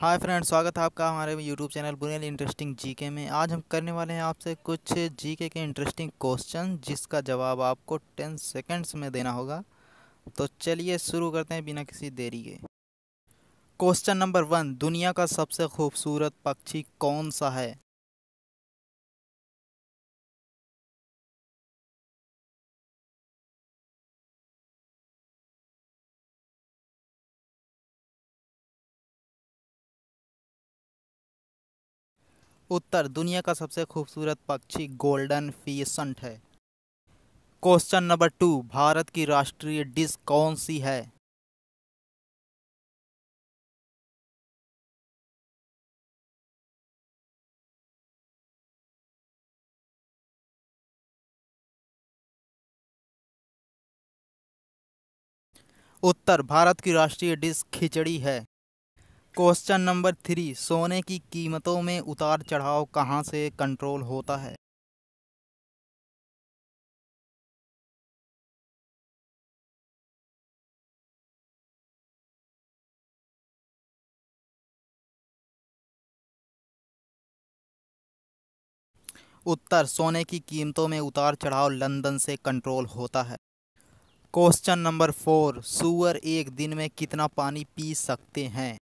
Hi friend स्वागत है आपका हमारे यूट्यूब चैनल बुनियाल इंटरेस्टिंग जीके में। आज हम करने वाले हैं आपसे कुछ जीके के इंटरेस्टिंग क्वेश्चन, जिसका जवाब आपको टेन सेकंड्स में देना होगा। तो चलिए शुरू करते हैं बिना किसी देरी के। क्वेश्चन नंबर वन, दुनिया का सबसे खूबसूरत पक्षी कौन सा है? उत्तर, दुनिया का सबसे खूबसूरत पक्षी गोल्डन फीसंट है। क्वेश्चन नंबर टू, भारत की राष्ट्रीय डिश कौन सी है? उत्तर, भारत की राष्ट्रीय डिश खिचड़ी है। क्वेश्चन नंबर थ्री सोने की कीमतों में उतार चढ़ाव कहाँ से कंट्रोल होता है? उत्तर, सोने की कीमतों में उतार चढ़ाव लंदन से कंट्रोल होता है। क्वेश्चन नंबर फोर सुअर एक दिन में कितना पानी पी सकते हैं?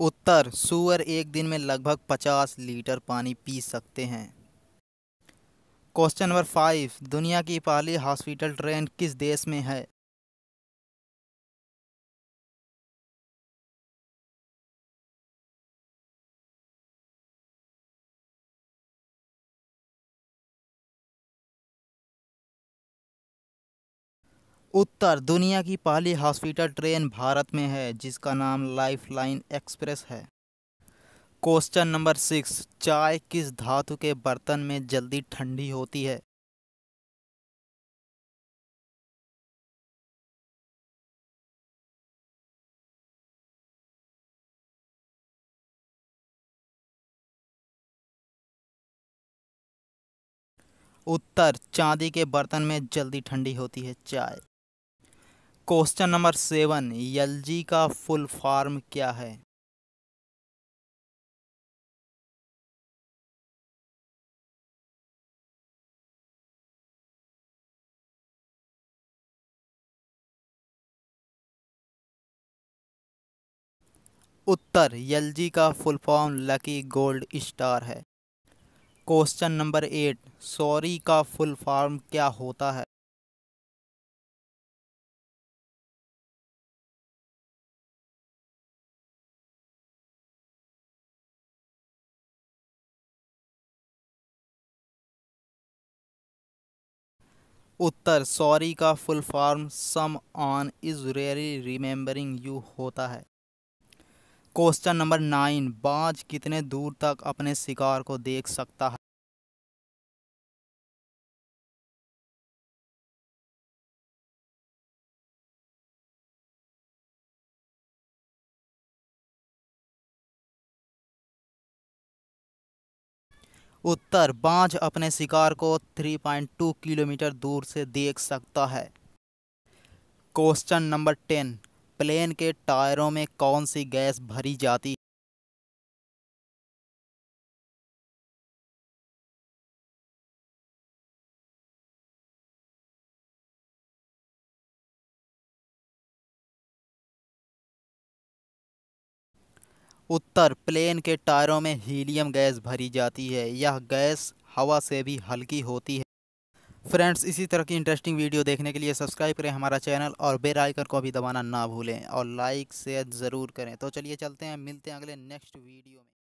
उत्तर, सुअर एक दिन में लगभग 50 लीटर पानी पी सकते हैं। क्वेश्चन नंबर फाइव, दुनिया की पहली हॉस्पिटल ट्रेन किस देश में है? उत्तर, दुनिया की पहली हॉस्पिटल ट्रेन भारत में है, जिसका नाम लाइफ लाइन एक्सप्रेस है। क्वेश्चन नंबर सिक्स, चाय किस धातु के बर्तन में जल्दी ठंडी होती है? उत्तर, चांदी के बर्तन में जल्दी ठंडी होती है चाय। क्वेश्चन नंबर सेवन एलजी का फुल फॉर्म क्या है? उत्तर एलजी का full form lucky gold star है। क्वेश्चन नंबर एट, सॉरी का फुल फॉर्म क्या होता है? उत्तर, सॉरी का full form, someone is rarely remembering you होता है। क्वेश्चन नंबर नाइन, बाज कितने दूर तक अपने शिकार को देख सकता है? उत्तर बाज अपने शिकार को 3.2 किलोमीटर दूर से देख सकता है। क्वेश्चन नंबर टेन प्लेन के टायरों में कौन सी गैस भरी जाती उत्तर प्लेन के टायरों में हीलियम गैस भरी जाती है। यह गैस हवा से भी हल्की होती है। फ्रेंड्स, इसी तरह की इंटरेस्टिंग वीडियो देखने के लिए सब्सक्राइब करें हमारा चैनल और बेल आइकन को भी दबाना ना भूलें और लाइक शेयर ज़रूर करें। तो चलिए चलते हैं, मिलते हैं अगले नेक्स्ट वीडियो में।